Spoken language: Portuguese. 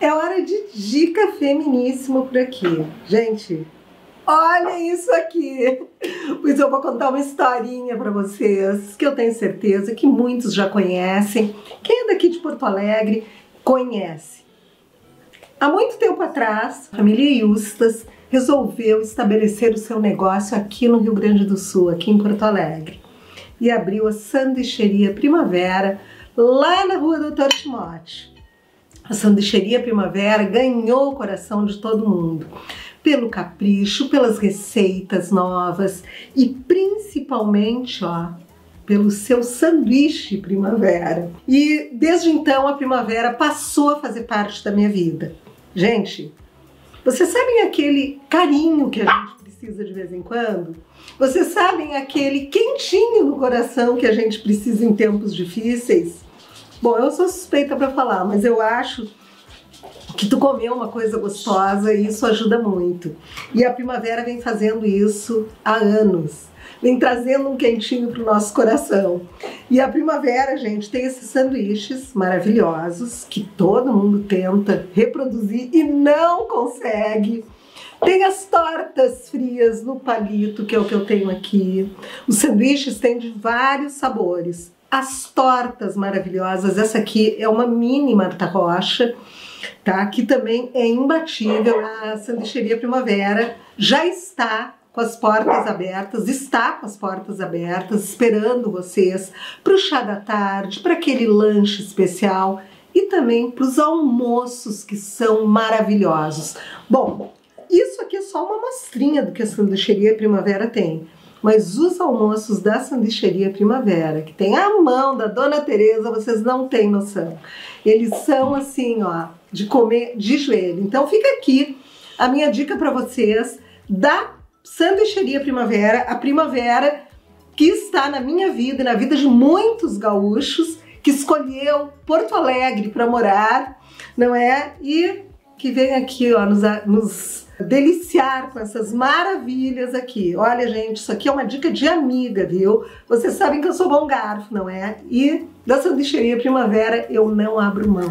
É hora de dica feminíssima por aqui. Gente, olha isso aqui! Pois eu vou contar uma historinha para vocês que eu tenho certeza que muitos já conhecem. Quem é daqui de Porto Alegre conhece. Há muito tempo atrás, a família Justas resolveu estabelecer o seu negócio aqui no Rio Grande do Sul, aqui em Porto Alegre, e abriu a Sanduicheria Primavera lá na rua Doutor Timóteo. A Sanduicheria Primavera ganhou o coração de todo mundo pelo capricho, pelas receitas novas e principalmente, ó, pelo seu sanduíche primavera. E desde então a primavera passou a fazer parte da minha vida. Gente, vocês sabem aquele carinho que a gente precisa de vez em quando? Vocês sabem aquele quentinho no coração que a gente precisa em tempos difíceis? Bom, eu sou suspeita para falar, mas eu acho que tu comeu uma coisa gostosa e isso ajuda muito. E a primavera vem fazendo isso há anos. Vem trazendo um quentinho pro nosso coração. E a primavera, gente, tem esses sanduíches maravilhosos que todo mundo tenta reproduzir e não consegue. Tem as tortas frias no palito, que é o que eu tenho aqui. Os sanduíches têm de vários sabores as tortas maravilhosas. Essa aqui é uma mini Marta Rocha, tá? Que também é imbatível. A Sanduicheria Primavera já está com as portas abertas, está com as portas abertas, esperando vocês para o chá da tarde, para aquele lanche especial e também para os almoços que são maravilhosos. Bom, isso aqui é só uma amostrinha do que a Sanduicheria Primavera tem mas os almoços da sanduicheria Primavera, que tem a mão da Dona Teresa, vocês não têm noção. Eles são assim, ó, de comer de joelho. Então fica aqui a minha dica para vocês da sanduicheria Primavera, a primavera que está na minha vida e na vida de muitos gaúchos que escolheu Porto Alegre para morar, não é? E que vem aqui, ó, nos, nos deliciar com essas maravilhas aqui. Olha, gente, isso aqui é uma dica de amiga, viu? Vocês sabem que eu sou bom garfo, não é? E da sanduicheria Primavera eu não abro mão.